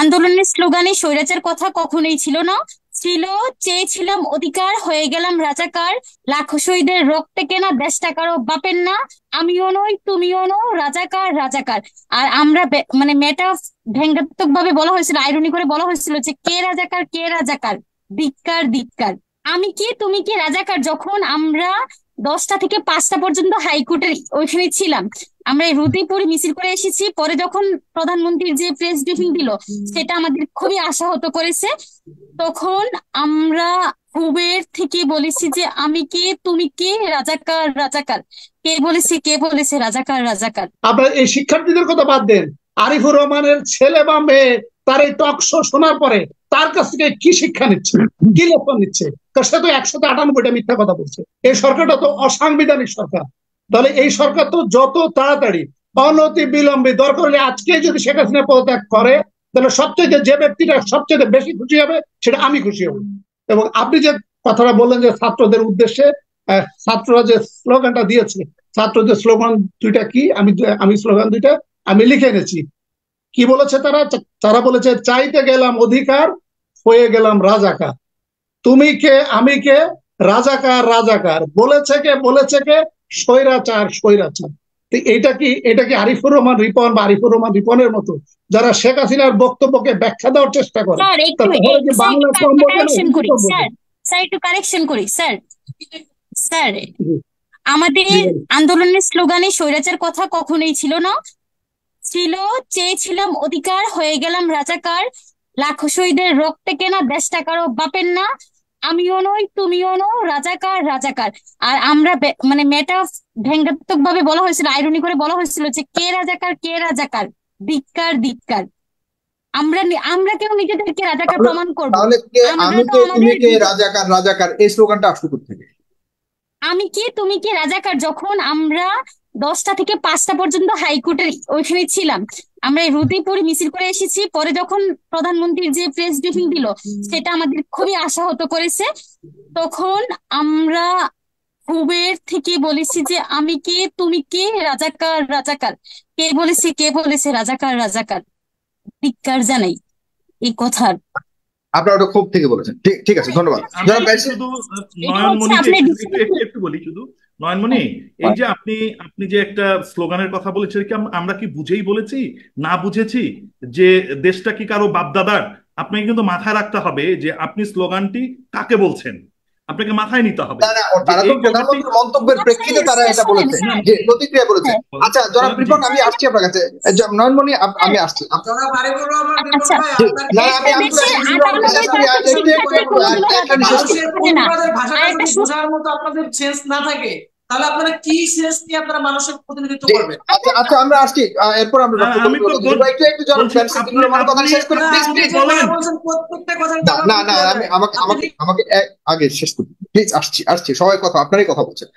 আন্দোলনের স্লোগানে স্বৈরাচার কথা কখনোই ছিল না। ছিল, চেয়েছিলাম অধিকার, হয়ে গেলাম রাজাকার। লাখো শহীদের রক্তে কেনা দেশ টাকারও বাপের না। আমিও নই, তুমিও নো রাজাকার রাজাকার। আর আমরা মানে মেটা ভেঙ্গাত্মক ভাবে বলা হয়েছিল আইরনি করে বলা হয়েছিল যে কে রাজাকার কে রাজাকার? ধিক্কার ধিক্কার। আমি কি, তুমি কি রাজাকার? যখন আমরা দশটা থেকে পাঁচটা পর্যন্ত হাইকোর্টের ওইখানে ছিলাম। আমরা রুদিপুর মিছিল করে এসেছি। পরে যখন প্রধানমন্ত্রীর যে প্রেস ব্রিফিং দিল, সেটা আমাদের খুবই আশাহত করেছে। তখন আমরা হুবের থেকে বলেছি যে, আমি কে? তুমি কে? রাজাকার রাজাকার। কে বলেছে কে বলেছে? রাজাকার রাজাকার। আপনার এই শিক্ষার্থীদের কথা বাদ দেন। আরিফুর রহমানের ছেলে বা মেয়ে তার এই টক শো শোনার পরে তার কাছ থেকে কি শিক্ষা নিচ্ছে? কি লেসন নিচ্ছে? সে তো একশো আটানব্বইটা মিথ্যা কথা বলছে। এই সরকারটা তো অসাংবিধানিক সরকার। তাহলে এই সরকার তো যত তাড়াতাড়ি অনতি বিলম্বে দরকার হলে আজকে যদি শেখ হাসিনা পদত্যাগ করে, তাহলে সবচেয়ে যে ব্যক্তিটা সবচেয়ে বেশি খুশি হবে, সেটা আমি খুশি হব। এবং আপনি যে কথাটা বললেন যে ছাত্রদের উদ্দেশ্যে ছাত্ররা যে স্লোগানটা দিয়েছে, ছাত্রদের স্লোগান দুইটা কি? আমি আমি স্লোগান দুইটা, আমি লিখে এনেছি। কি বলেছে তারা? তারা বলেছে চাইতে গেলাম অধিকার হয়ে গেলাম রাজাকার। তুমি কে আমি কে? রাজাকার রাজাকার। বলেছে কে বলেছে কে? স্বৈরাচার স্বৈরাচার। এটা কি এটা কি আরিফুর রহমান রিপন বা আরিফুর রহমান রিপনের মতো? যারা শেখ হাসিনার বক্তব্যকে ব্যাখ্যা দেওয়ার চেষ্টা করে। স্যার একটু কারেকশন করি। স্যার স্যার আমাদের আন্দোলনের স্লোগানে স্বৈরাচার কথা কখনোই ছিল না। ছিল চেয়েছিলাম অধিকার হয়ে গেলাম রাজাকার। লাখো শহীদের রক্তে কেনা দেশ টাকারও বাপের না। আমিও নই তুমিও নো রাজাকার রাজাকার। আর আমরা মানে মেটা ভেঙ্গাত্মক ভাবে বলা হয়েছিল আইরনি করে বলা হয়েছিল যে কে রাজাকার কে রাজাকার? ধিক্কার ধিক্কার। আমরা আমরা কেউ নিজেদেরকে রাজাকার প্রমাণ করব আমি কে তুমি কে রাজাকার রাজাকার? এই স্লোগানটা আসলো থেকে আমি কি তুমি কি রাজাকার? যখন আমরা দশটা থেকে পাঁচটা পর্যন্ত হাইকোর্টের ওইখানে ছিলাম। আমরা রুদিপুর মিছিল করে এসেছি। পরে যখন প্রধানমন্ত্রীর যে প্রেস ব্রিফিং দিল সেটা আমাদের খুবই আশাহত করেছে। তখন আমরা হুবের থেকে বলেছি যে আমি কে? তুমি কে? রাজাকার রাজাকার। কে বলেছে? কে বলেছে? রাজাকার রাজাকার। ধিক্কার জানাই এই কথার। আপনারা ওটা খুব থেকে বলেছেন। ঠিক ঠিক আছে ধন্যবাদ। শুধু একটু বলি শুধু নয়নমণি এই যে আপনি আপনি যে একটা স্লোগানের কথা বলেছেন কি আমরা কি বুঝেই বলেছি? না বুঝেছি? যে দেশটা কি কারও বাপদাদার? আপনাকে কিন্তু মাথায় রাখতে হবে যে আপনি স্লোগানটি কাকে বলছেন? আপনাকে মাথায় নিতে হবে। প্রধানমন্ত্রীর মন্তব্যের প্রেক্ষিতে তারা এটা বলেছে। যে প্রতিক্রিয়া বলেছে। আচ্ছা জনাব রিপন আমি আসছি আপনার কাছে। নয়নমণি আমি আসছি। আপনাদের সেন্স না থাকে তাহলে আপনারা কি সেন্স নিয়ে আপনারা মানুষের প্রতিনিধিত্ব করবেন? আচ্ছা আচ্ছা আমরা আসছি। এরপর আমরা আমি তো একটু একটু কথা শেষ করে প্রত্যেকটা কথা না না আমি আমাকে আমাকে আমাকে আগে শেষ করি প্লিজ আসছি আসছি। সবাই কথা আপনারাই কথা বলছেন।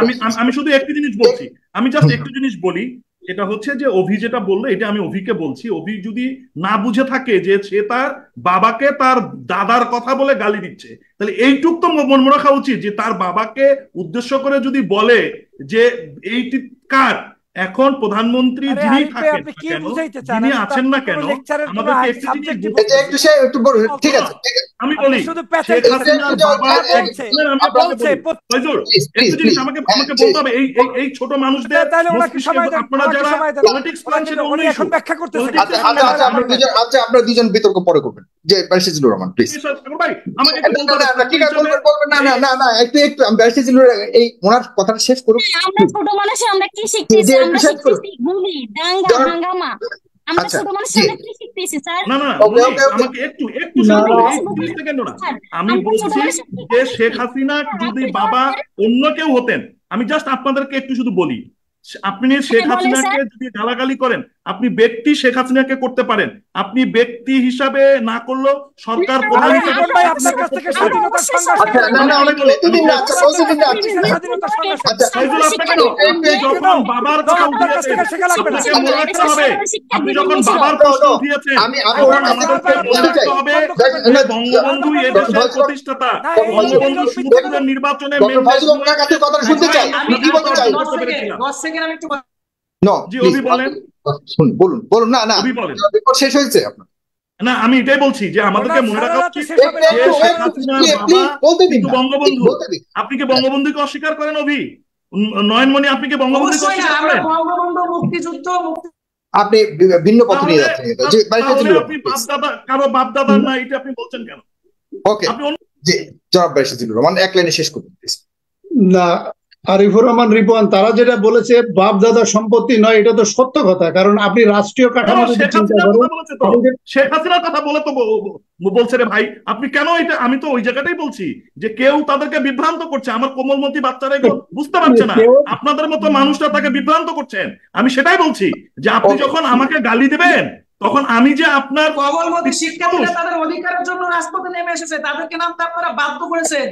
আমি আমি শুধু একটি জিনিস বলছি। আমি জাস্ট একটু জিনিস বলি এটা হচ্ছে যে অভি যেটা বলল এটা আমি অভিকে বলছি। অভি যদি না বুঝে থাকে যে সে তার বাবাকে তার দাদার কথা বলে গালি দিচ্ছে তাহলে এইটুক তো মন মনে রাখা উচিত যে তার বাবাকে উদ্দেশ্য করে যদি বলে যে এইটি কার এখন প্রধানমন্ত্রী যিনি থাকেন যিনি আছেন না কেন আমাদেরকে একটু ঠিক আছে। আমি বলি জিনিস আমাকে আমাকে বলতে হবে এই এই ছোট মানুষদের আপনারা যারা পলিটিক্স করেন ব্যাখ্যা করতে আচ্ছা আপনারা দুজন বিতর্ক পরে করবেন। যে বারিশিজুর রহমান প্লিজ না না না না একটু একটু আমি এই ওনার কথাটা শেষ করুন আমরা ছোট মানুষ আমরা কি শিখতেছি? আমরা শিখতেছি গুলি দাঙ্গা হাঙ্গামা। আমরা ছোট মানুষ কি শিখতেছি স্যার? না না আমাকে একটু একটু সেকেন্ড না আমি বলছি যে শেখ হাসিনা যদি বাবা অন্য কেউ হতেন আমি জাস্ট আপনাদেরকে একটু শুধু বলি আপনি শেখ হাসিনাকে যদি গালাগালি করেন আপনি ব্যক্তি শেখ হাসিনাকে করতে পারেন। আপনি ব্যক্তি হিসাবে না করলেও সরকার প্রধান যখন বাবার কথা উঠিয়েছেন আপনি যখন বাবার উঠিয়েছেন মনে রাখতে হবে বঙ্গবন্ধু এদেশের প্রতিষ্ঠাতা বঙ্গবন্ধু সুন্দর নির্বাচনে বলুন বলুন বলুন না না শেষ হয়েছে আপনার। না আমি এটাই বলছি যে আমাদেরকে মনে রাখা উচিত বঙ্গবন্ধু। আপনি কি বঙ্গবন্ধুকে অস্বীকার করেন অভি? নয়নমণি আপনি কি বঙ্গবন্ধুকে অস্বীকার করেন? বঙ্গবন্ধু মুক্তিযুদ্ধ আপনি ভিন্ন পথে নিয়ে যাচ্ছেন আপনি বাপ দাদা কারও বাপ দাদার না এটা আপনি বলছেন কেন? ওকে আপনি জনাব জিলুর রহমান এক লাইনে শেষ করুন না আরিফুর রহমান রিপন তারা যেটা বলেছে বাপ দাদা সম্পত্তি নয় এটা তো সত্য কথা। কারণ আপনি রাষ্ট্রীয় কাঠামো শেখ হাসিনার কথা বলে তো বলছে রে ভাই আপনি কেন এটা আমি তো ওই জায়গাটাই বলছি যে কেউ তাদেরকে বিভ্রান্ত করছে। আমার কোমলমতি বাচ্চারা বুঝতে পারছে না। আপনাদের মতো মানুষরা তাকে বিভ্রান্ত করছেন। আমি সেটাই বলছি যে আপনি যখন আমাকে গালি দেবেন তখন আমি যে আপনার কমলমতি শিক্ষার্থীরা তাদের অধিকারের জন্য রাজপথে নেমে এসেছে। তাদেরকে নামতে আপনারা বাধ্য করেছেন।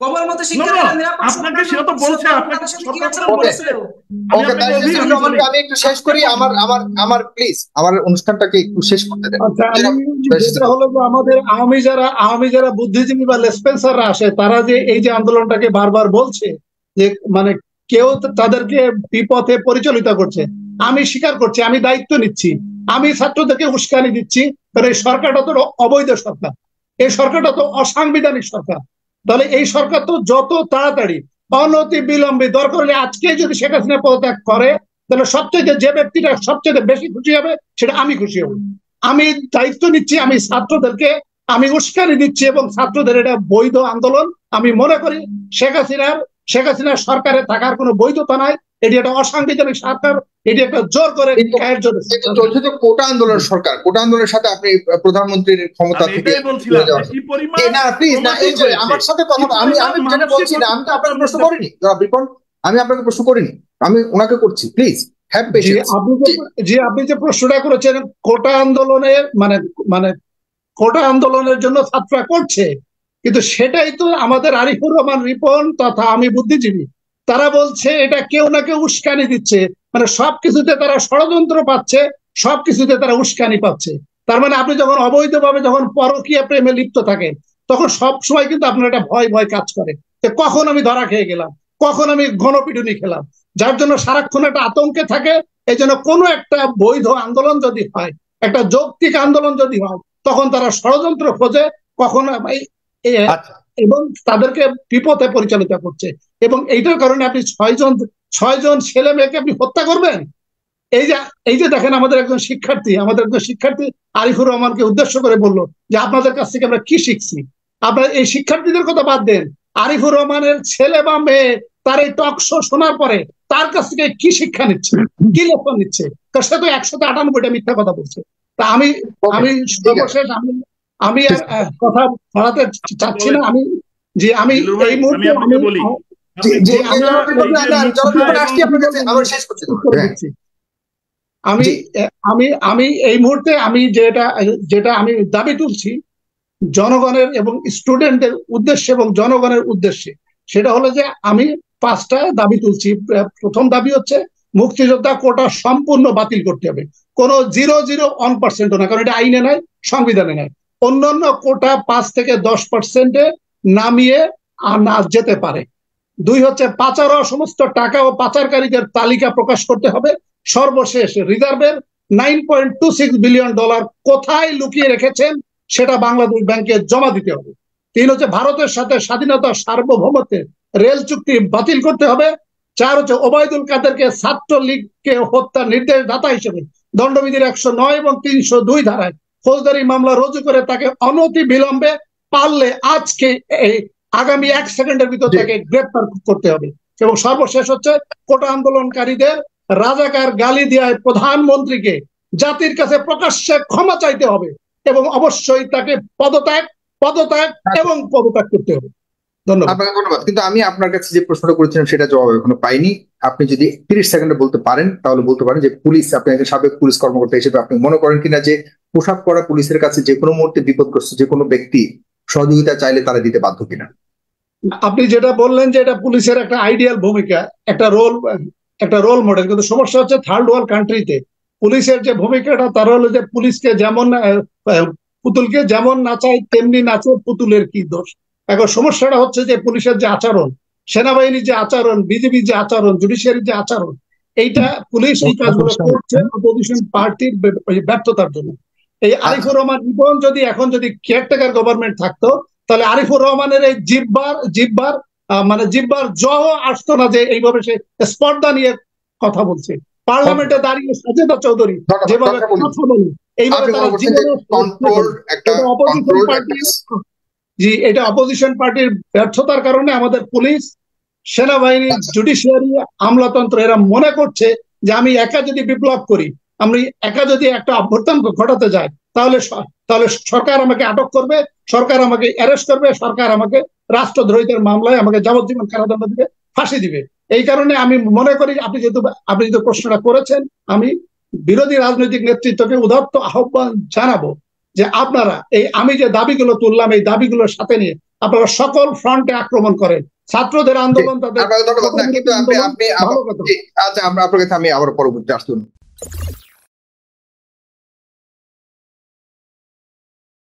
কমলমতি শিক্ষার্থীরা আপনাকে সেটা তো বলছে, আপনাকে তাদের সাথে কি সরকার আচরণ বলছে। করেছিল? আমি ওকে আপনাকে বাইরে অভিযোগ জিলুর রহমানকে করি। আমি একটু শেষ করি আমার আমার আমার প্লিজ আমার অনুষ্ঠানটাকে একটু শেষ করতে দেন জনাব আমি বাইরে যেটা হলো যে আমাদের আওয়ামী যারা আওয়ামী যারা বুদ্ধিজীবী বা লেসপেন্সাররা আসে তারা যে এই যে আন্দোলনটাকে বারবার বলছে যে মানে কেউ তাদেরকে বিপথে পরিচালিত করছে আমি স্বীকার করছি আমি দায়িত্ব নিচ্ছি আমি ছাত্রদেরকে উস্কানি দিচ্ছি কারণ এই সরকারটা তো অবৈধ সরকার এই সরকারটা তো অসাংবিধানিক সরকার তাহলে এই সরকার তো যত তাড়াতাড়ি অনতি বিলম্বে দরকার হলে আজকে যদি শেখ হাসিনা পদত্যাগ করে, তাহলে সবচেয়ে যে ব্যক্তিটা সবচেয়ে বেশি খুশি হবে, সেটা আমি খুশি হব। আমি দায়িত্ব নিচ্ছি, আমি ছাত্রদেরকে, আমি উস্কানি দিচ্ছি এবং ছাত্রদের এটা বৈধ আন্দোলন। আমি মনে করি শেখ হাসিনার শেখ হাসিনার সরকারে থাকার কোনো বৈধতা নাই। এটি একটা অসাংবিধানিক সরকার এটি একটা জোর করে চলছে তো কোটা আন্দোলন সরকার। কোটা আন্দোলনের সাথে আপনি প্রধানমন্ত্রীর ক্ষমতা আমি থেকে এটাই বলছিলাম চলে যাওয়া। যে কি পরিমাণ এ, না প্লিজ না এই আমার সাথে কথা আমি আমি যেটা বলছি না আমি তো আপনাকে প্রশ্ন করিনি। আমি আপনাকে প্রশ্ন করিনি। আমি ওনাকে করছি প্লিজ যে আপনি যে প্রশ্নটা করেছেন কোটা আন্দোলনের মানে মানে কোটা আন্দোলনের জন্য ছাত্ররা করছে কিন্তু সেটাই তো আমাদের আরিফুর রহমান রিপন তথা আমি বুদ্ধিজীবী। তারা বলছে এটা কেউ না কেউ উস্কানি দিচ্ছে। মানে সবকিছুতে তারা ষড়যন্ত্র পাচ্ছে সবকিছুতে তারা উস্কানি পাচ্ছে। তার মানে আপনি যখন অবৈধভাবে যখন পরকীয়া প্রেমে লিপ্ত থাকেন তখন সব সময় কিন্তু আপনার একটা ভয় ভয় কাজ করে। যে কখন আমি ধরা খেয়ে গেলাম কখন আমি গণপিটুনি খেলাম। যার জন্য সারাক্ষণ একটা আতঙ্কে থাকে এই জন্য কোনো একটা বৈধ আন্দোলন যদি হয় একটা যৌক্তিক আন্দোলন যদি হয় তখন তারা ষড়যন্ত্র খোঁজে কখন আচ্ছা। এবং তাদেরকে বিপথে পরিচালিত করছে। এবং এইটার কারণে আপনি ছয়জন ছয়জন ছেলে মেয়েকে আপনি হত্যা করবেন? এই যে এই যে দেখেন আমাদের একজন শিক্ষার্থী আমাদের একজন শিক্ষার্থী আরিফুর রহমানকে উদ্দেশ্য করে বলল যে আপনাদের কাছ থেকে আমরা কি শিখছি? আপনারা এই শিক্ষার্থীদের কথা বাদ দেন। আরিফুর রহমানের ছেলে বা মেয়ে তার এই টক শো শোনার পরে তার কাছ থেকে কি শিক্ষা নিচ্ছে? কি লেসন নিচ্ছে? কারণ সে তো একশোতে আটানব্বইটা মিথ্যা কথা বলছে। তা আমি আমি সর্বশেষ আমি আমি কথা বাড়াতে চাচ্ছি না। আমি যে আমি এই মুহূর্তে আমি বলি আমি- না, না, না, হ্যাঁ। আমি আমি আমি এই মুহূর্তে আমি যেটা যেটা আমি দাবি তুলছি জনগণের এবং স্টুডেন্টদের উদ্দেশ্যে এবং জনগণের উদ্দেশ্যে সেটা হলো যে আমি পাঁচটা দাবি তুলছি। প্রথম দাবি হচ্ছে মুক্তিযোদ্ধা কোটা সম্পূর্ণ বাতিল করতে হবে। কোনো জিরো জিরো ওয়ান পার্সেন্টও না কারণ এটা আইনে নাই সংবিধানে নাই। অন্যান্য কোটা পাঁচ থেকে দশ পার্সেন্টে নামিয়ে আনা যেতে পারে। দুই হচ্ছে পাচার সমস্ত টাকা ও পাচারকারীদের তালিকা প্রকাশ করতে হবে। সর্বশেষ রিজার্ভের nine point two six billion dollar কোথায় লুকিয়ে রেখেছেন সেটা বাংলাদেশ ব্যাংকে জমা দিতে হবে। তিন হচ্ছে ভারতের সাথে স্বাধীনতা সার্বভৌমত্বের রেল চুক্তি বাতিল করতে হবে। চার হচ্ছে ওবায়দুল কাদেরকে ছাত্র লীগকে হত্যা নির্দেশ দাতা হিসেবে দণ্ডবিধির একশো নয় এবং তিনশো দুই ধারায় ফৌজদারি মামলা রুজু করে তাকে অনতি বিলম্বে পারলে আজকে এই আগামী এক সেকেন্ডের ভিতর। তাকে গ্রেপ্তার করতে হবে। এবং সর্বশেষ হচ্ছে কোটা আন্দোলনকারীদের রাজাকার গালি দেওয়ায় প্রধানমন্ত্রীকে জাতির কাছে প্রকাশ্যে ক্ষমা চাইতে হবে এবং অবশ্যই তাকে পদত্যাগ পদত্যাগ এবং পদত্যাগ করতে হবে। ধন্যবাদ। আপনাকে ধন্যবাদ। কিন্তু আমি আপনার কাছে যে প্রশ্নটা করেছিলাম সেটা জবাব এখনও পাইনি। আপনি যদি তিরিশ সেকেন্ডে বলতে পারেন তাহলে বলতে পারেন যে পুলিশ আপনি একজন সাবেক পুলিশ কর্মকর্তা হিসেবে আপনি মনে করেন কিনা যে পোশাক পরা পুলিশের কাছে যে কোনো মুহূর্তে বিপদগ্রস্ত যে কোনো ব্যক্তি সহযোগিতা চাইলে তারা দিতে বাধ্য কিনা। আপনি যেটা বললেন যে এটা পুলিশের একটা আইডিয়াল ভূমিকা একটা রোল একটা রোল মডেল কিন্তু সমস্যা হচ্ছে থার্ড ওয়ার্ল্ড কান্ট্রিতে পুলিশের যে ভূমিকাটা তার হলো যে পুলিশকে যেমন পুতুলকে যেমন নাচায় তেমনি নাচে পুতুলের কি দোষ? এখন সমস্যাটা হচ্ছে যে পুলিশের যে আচরণ সেনাবাহিনীর যে আচরণ বিজেপির যে আচরণ জুডিশিয়ারির যে আচরণ এইটা পুলিশ এই কাজগুলো করছে অপোজিশন পার্টির ব্যর্থতার জন্য। এই আরিফুর রহমান রিপন যদি এখন যদি কেয়ারটেকার গভর্নমেন্ট থাকতো তাহলে আরিফুর রহমানের এই জিব্বার জিব্বার মানে জিব্বার জহ আসতো না যে এইভাবে সে স্পর্ধা নিয়ে কথা বলছে। পার্লামেন্টে দাঁড়িয়ে সাজেদা চৌধুরী যেভাবে কথা বলে এইভাবে তারা জীবনে জি এটা অপোজিশন পার্টির ব্যর্থতার কারণে আমাদের পুলিশ সেনাবাহিনী আচ্ছা। জুডিশিয়ারি আমলাতন্ত্র এরা মনে করছে যে আমি একা যদি বিপ্লব করি আমি একা যদি একটা অভ্যর্থন ঘটাতে যাই তাহলে তাহলে সরকার আমাকে আটক করবে সরকার আমাকে অ্যারেস্ট করবে সরকার আমাকে রাষ্ট্রদ্রোহিতার মামলায় আমাকে যাবজ্জীবন কারাদণ্ড দিবে ফাঁসি দিবে। এই কারণে আমি মনে করি আপনি যেহেতু আপনি যেহেতু প্রশ্নটা করেছেন আমি বিরোধী রাজনৈতিক নেতৃত্বকে উদাত্ত আহ্বান জানাব যে আপনারা এই আমি যে দাবিগুলো তুললাম এই দাবিগুলোর সাথে নিয়ে আপনারা সকল ফ্রন্টে আক্রমণ করেন। ছাত্রদের আন্দোলন তাদের আপনাকে আচ্ছা আমরা আপনার কাছে আমি আবার পরবর্তী আসতুন